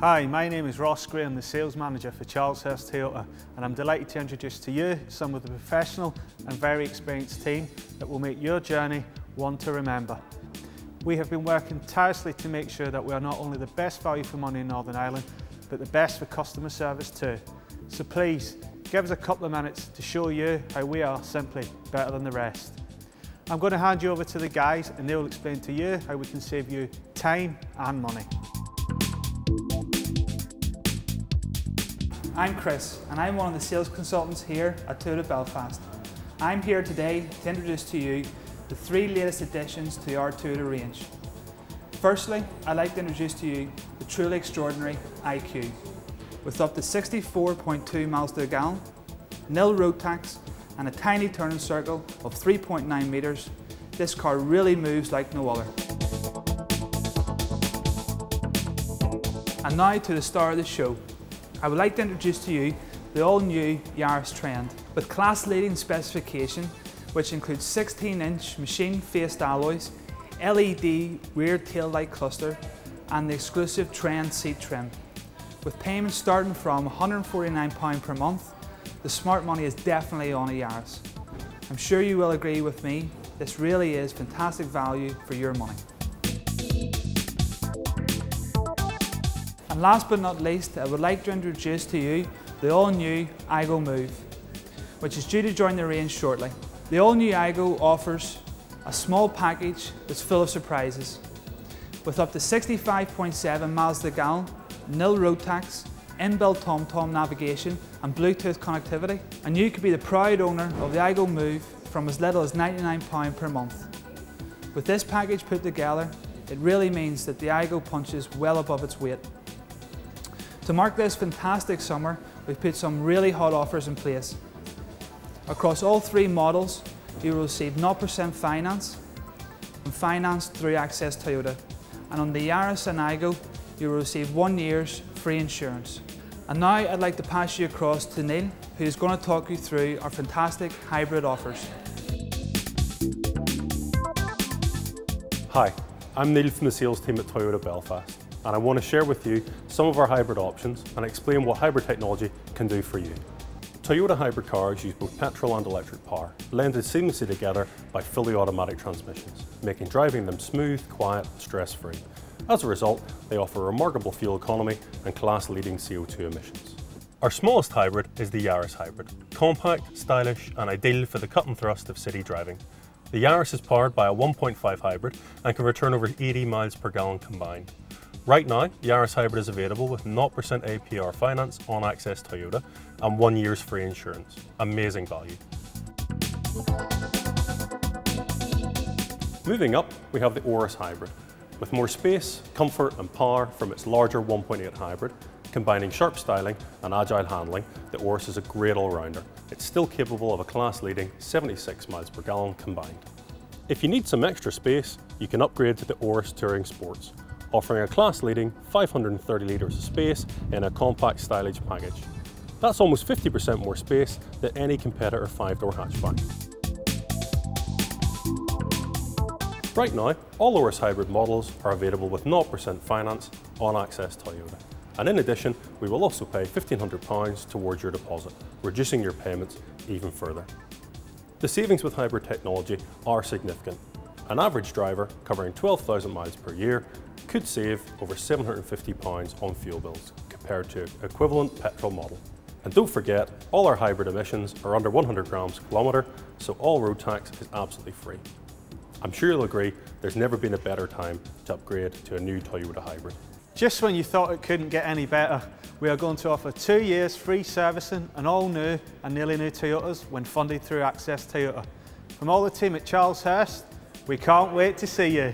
Hi, my name is Ross Gray. I'm the sales manager for Charles Hurst Toyota and I'm delighted to introduce to you some of the professional and very experienced team that will make your journey one to remember. We have been working tirelessly to make sure that we are not only the best value for money in Northern Ireland, but the best for customer service too. So please, give us a couple of minutes to show you how we are simply better than the rest. I'm going to hand you over to the guys and they'll explain to you how we can save you time and money. I'm Chris and I'm one of the sales consultants here at Toyota Belfast. I'm here today to introduce to you the three latest additions to our Toyota range. Firstly, I'd like to introduce to you the truly extraordinary IQ. With up to 64.2 miles to gallon, nil road tax and a tiny turning circle of 3.9 metres, this car really moves like no other. And now to the star of the show, I would like to introduce to you the all-new Yaris Trend. With class-leading specification, which includes 16-inch machine-faced alloys, LED rear tail light cluster, and the exclusive Trend seat trim. With payments starting from £149 per month, the smart money is definitely on a Yaris. I'm sure you will agree with me, this really is fantastic value for your money. And last but not least, I would like to introduce to you the all-new Aygo Move, which is due to join the range shortly. The all-new Aygo offers a small package that's full of surprises. With up to 65.7 miles to the gallon, nil road tax, inbuilt TomTom navigation and Bluetooth connectivity, and you could be the proud owner of the Aygo Move from as little as £99 per month. With this package put together, it really means that the Aygo punches well above its weight. To mark this fantastic summer, we've put some really hot offers in place. Across all three models, you will receive 0% finance and finance through Access Toyota. And on the Yaris and Aygo, you will receive one year's free insurance. And now I'd like to pass you across to Neil, who's going to talk you through our fantastic hybrid offers. Hi, I'm Neil from the sales team at Toyota Belfast and I want to share with you some of our hybrid options and explain what hybrid technology can do for you. Toyota hybrid cars use both petrol and electric power, blended seamlessly together by fully automatic transmissions, making driving them smooth, quiet, stress-free. As a result, they offer remarkable fuel economy and class-leading CO2 emissions. Our smallest hybrid is the Yaris Hybrid, compact, stylish and ideal for the cut and thrust of city driving. The Yaris is powered by a 1.5 hybrid and can return over 80 miles per gallon combined. Right now, the Yaris Hybrid is available with 0% APR finance on Access Toyota and one year's free insurance. Amazing value. Moving up, we have the Auris Hybrid. With more space, comfort and power from its larger 1.8 hybrid, combining sharp styling and agile handling, the Auris is a great all-rounder. It's still capable of a class-leading 76 miles per gallon combined. If you need some extra space, you can upgrade to the Auris Touring Sports, offering a class-leading 530 litres of space in a compact stylage package. That's almost 50% more space than any competitor five-door hatchback. Right now, all Auris hybrid models are available with 0% finance on Access Toyota. And in addition, we will also pay £1,500 towards your deposit, reducing your payments even further. The savings with hybrid technology are significant. An average driver covering 12,000 miles per year could save over £750 on fuel bills compared to equivalent petrol model. And don't forget, all our hybrid emissions are under 100 grams kilometre, so all road tax is absolutely free. I'm sure you'll agree there's never been a better time to upgrade to a new Toyota hybrid. Just when you thought it couldn't get any better, we are going to offer two years free servicing on all new and nearly new Toyotas when funded through Access Toyota. From all the team at Charles Hurst, we can't wait to see you.